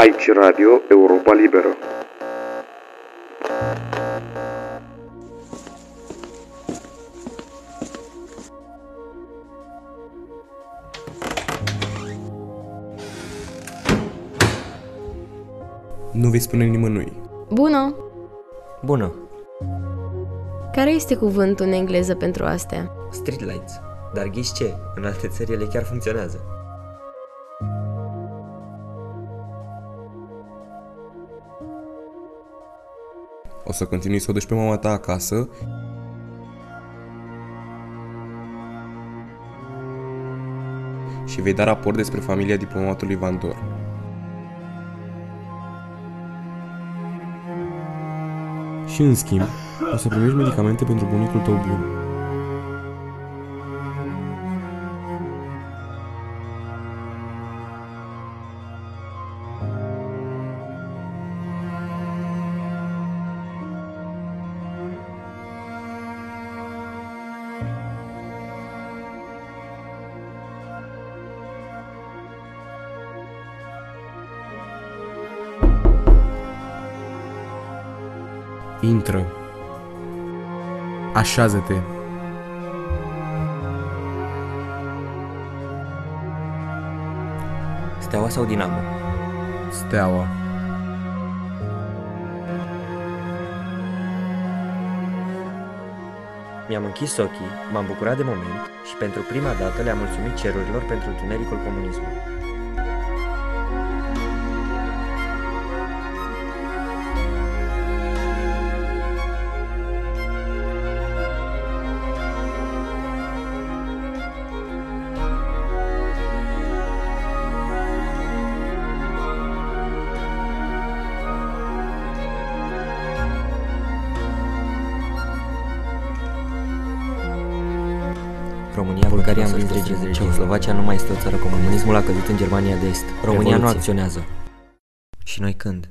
Aici Radio Europa Liberă. Nu vei spune nimănui. Bună! Bună! Care este cuvântul în engleză pentru astea? Streetlights. Dar ghiși ce? În alte țări ele chiar funcționează. O să continui să o duci pe mama ta acasă și vei da raport despre familia diplomatului Van Dor. Și în schimb, o să primești medicamente pentru bunicul tău bun. Intră. Așează-te. Steaua sau Dinamo? Steaua. Mi-am închis ochii, m-am bucurat de moment și pentru prima dată le-am mulțumit cerurilor pentru tunericul comunismului. România, Bulgaria în învins regimul. Ceoslovacia nu mai este o țară comunismul a căzut în Germania de Est. România nu Revoluție. acționează. Și noi când?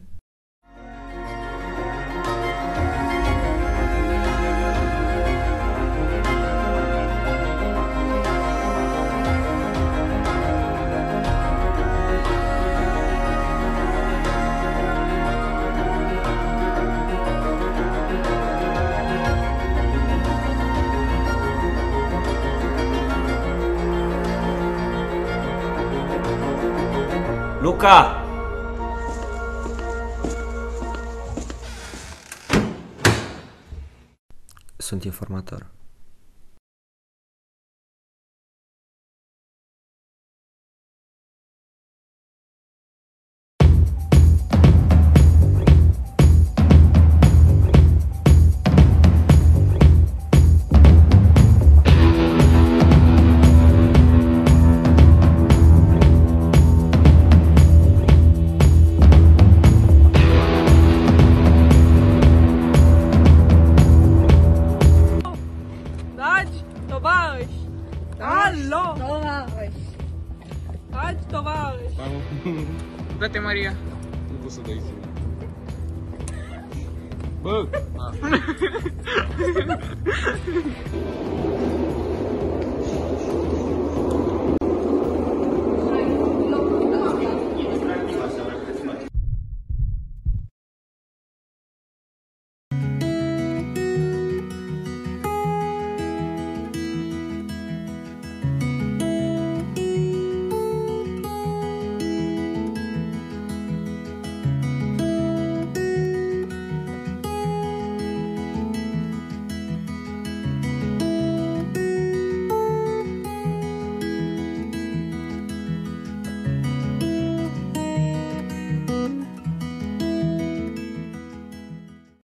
Luca! Sunt informator. Tavares. Rádio Tavares. Tá bom. Date Maria. Não gosto daí, sim. Ah.